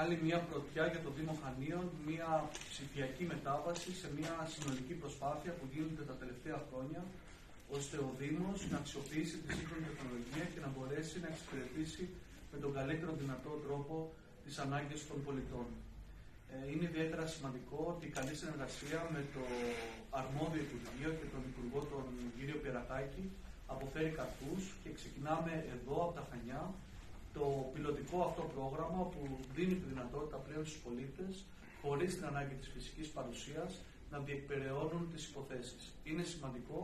άλλη μια πρωτιά για το Δήμο Χανίων, μια ψηφιακή μετάβαση σε μια συνολική προσπάθεια που γίνεται τα τελευταία χρόνια, ώστε ο Δήμος να αξιοποιήσει τη σύγχρονη τεχνολογία και να μπορέσει να εξυπηρετήσει με τον καλύτερο δυνατό τρόπο τις ανάγκες των πολιτών. Ε, είναι ιδιαίτερα σημαντικό ότι η καλή συνεργασία με το αρμόδιο Υπουργείο και τον Υπουργό τον κύριο Πιερατάκη αποφέρει καρπούς και ξεκινάμε εδώ από τα Χανιά το πιλωτικό αυτό πρόγραμμα που δίνει τη δυνατότητα πλέον στους πολίτες χωρίς την ανάγκη της φυσικής παρουσίας να διεκπεραιώνουν τις υποθέσεις. Είναι σημαντικό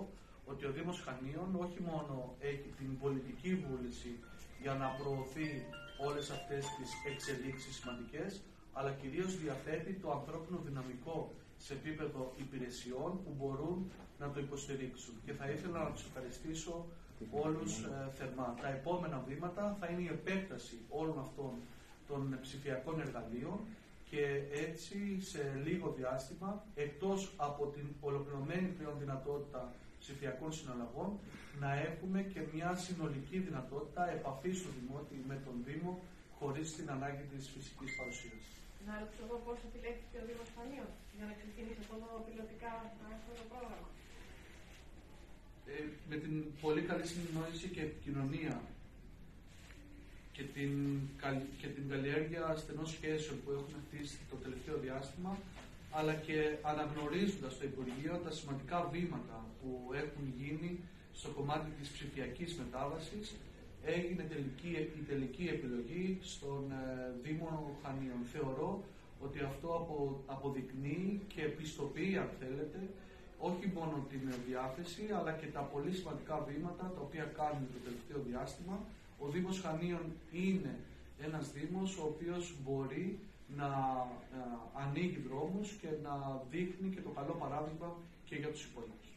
ότι ο Δήμος Χανίων όχι μόνο έχει την πολιτική βούληση για να προωθεί όλες αυτές τις εξελίξεις σημαντικές, αλλά κυρίως διαθέτει το ανθρώπινο δυναμικό σε επίπεδο υπηρεσιών που μπορούν να το υποστηρίξουν. Και θα ήθελα να τους ευχαριστήσω όλους ε, θερμά. Τα επόμενα βήματα θα είναι η επέκταση όλων αυτών των ψηφιακών εργαλείων και έτσι σε λίγο διάστημα, εκτός από την ολοκληρωμένη πλέον δυνατότητα ψηφιακών συναλλαγών, να έχουμε και μια συνολική δυνατότητα επαφής του Δημότη με τον Δήμο χωρίς την ανάγκη της φυσικής παρουσίας. Να ρωτήσω εγώ πώς επιλέχθηκε ο Δήμος Φανίων για να ξεκινήσει αυτό το πιλωτικά αυτό το πρόγραμμα. Ε, με την πολύ καλή συνεννόηση και επικοινωνία και την, και την καλλιέργεια στενών σχέσεων που έχουν χτίσει το τελευταίο διάστημα, αλλά και αναγνωρίζοντας το Υπουργείο τα σημαντικά βήματα που έχουν γίνει στο κομμάτι της ψηφιακής μετάβασης, έγινε τελική, η τελική επιλογή στον ε, Δήμο Χανίων. Θεωρώ ότι αυτό απο, αποδεικνύει και επιστοποιεί, αν θέλετε, όχι μόνο την διάθεση, αλλά και τα πολύ σημαντικά βήματα τα οποία κάνουν το τελευταίο διάστημα. Ο Δήμος Χανίων είναι ένας Δήμος ο οποίος μπορεί να ε, ανοίγει δρόμους και να δείχνει και το καλό παράδειγμα και για τους υπόλοιπους.